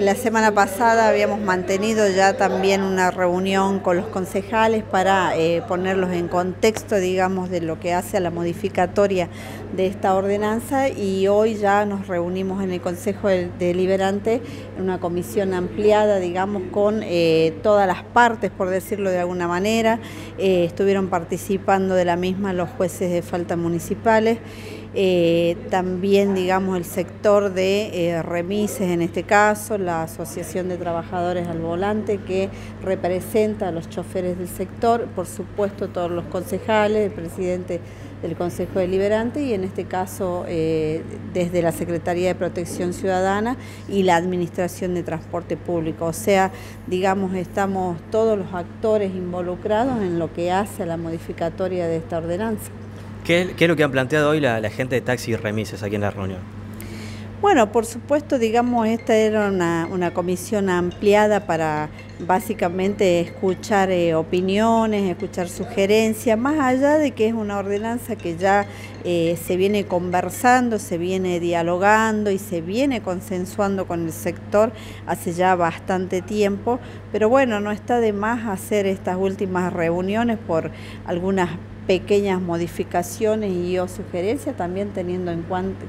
la semana pasada habíamos mantenido ya también una reunión con los concejales para eh, ponerlos en contexto, digamos, de lo que hace a la modificatoria de esta ordenanza y hoy ya nos reunimos en el Consejo Deliberante en una comisión ampliada, digamos, con eh, todas las partes, por decirlo de alguna manera. Eh, estuvieron participando de la misma los jueces de falta municipales. Eh, también, digamos, el sector de eh, remises en este caso, la Asociación de Trabajadores al Volante que representa a los choferes del sector, por supuesto todos los concejales, el presidente del Consejo Deliberante y en este caso eh, desde la Secretaría de Protección Ciudadana y la Administración de Transporte Público. O sea, digamos, estamos todos los actores involucrados en lo que hace a la modificatoria de esta ordenanza. ¿Qué, es lo que han planteado hoy la, gente de taxi y remises aquí en la reunión? Bueno, por supuesto, digamos, esta era una, comisión ampliada para básicamente escuchar eh, opiniones, escuchar sugerencias, más allá de que es una ordenanza que ya eh, se viene conversando, se viene dialogando y se viene consensuando con el sector hace ya bastante tiempo, pero bueno, no está de más hacer estas últimas reuniones por algunas pequeñas modificaciones y o sugerencias, también teniendo en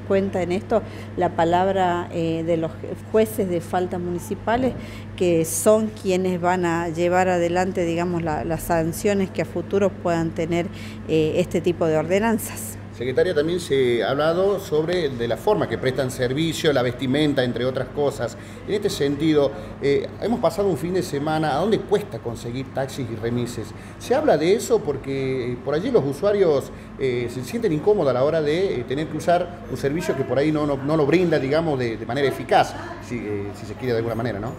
cuenta en esto la palabra eh, de los jueces de faltas municipales, que son quienes van a llevar adelante, digamos, las sanciones que a futuro puedan tener eh, este tipo de ordenanzas. Secretaria, también se ha hablado sobre de la forma que prestan servicio, la vestimenta, entre otras cosas. En este sentido, eh, hemos pasado un fin de semana, ¿a dónde cuesta conseguir taxis y remises? ¿Se habla de eso porque por allí los usuarios eh, se sienten incómodos a la hora de eh, tener que usar un servicio que por ahí no, no, lo brinda, digamos, de, manera eficaz, si se quiere de alguna manera, ¿no?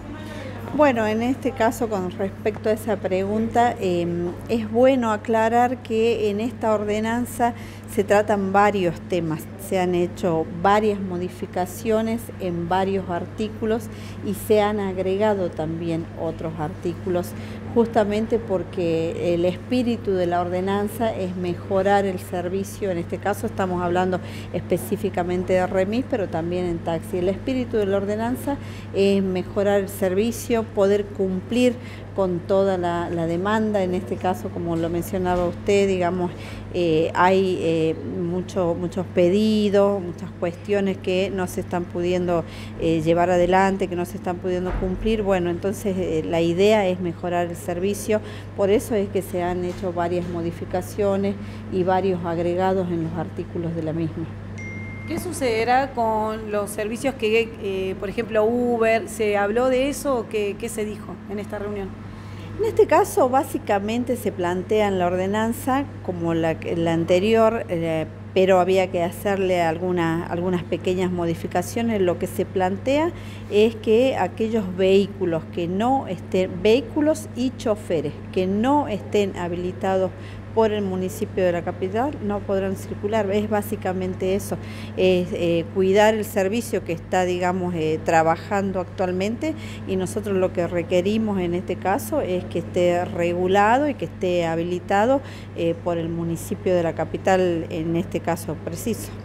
Bueno, en este caso, con respecto a esa pregunta, em, es bueno aclarar que en esta ordenanza se tratan varios temas, se han hecho varias modificaciones en varios artículos y se han agregado también otros artículos, justamente porque el espíritu de la ordenanza es mejorar el servicio, en este caso estamos hablando específicamente de remis, pero también en taxi. El espíritu de la ordenanza es mejorar el servicio, poder cumplir con toda la, demanda, en este caso, como lo mencionaba usted, digamos, eh, hay eh, muchos pedidos, muchas cuestiones que no se están pudiendo eh, llevar adelante, que no se están pudiendo cumplir. Bueno, entonces la idea es mejorar el servicio, por eso es que se han hecho varias modificaciones y varios agregados en los artículos de la misma. ¿Qué sucederá con los servicios que, eh, por ejemplo, Uber, se habló de eso o qué, se dijo en esta reunión? En este caso, básicamente se plantea en la ordenanza como la, anterior, eh, pero había que hacerle algunas, algunas pequeñas modificaciones. Lo que se plantea es que aquellos vehículos que no estén, vehículos y choferes que no estén habilitados por el municipio de la capital no podrán circular. Es básicamente eso, es eh, cuidar el servicio que está, digamos, eh, trabajando actualmente y nosotros lo que requerimos en este caso es que esté regulado y que esté habilitado eh, por el municipio de la capital en este caso preciso.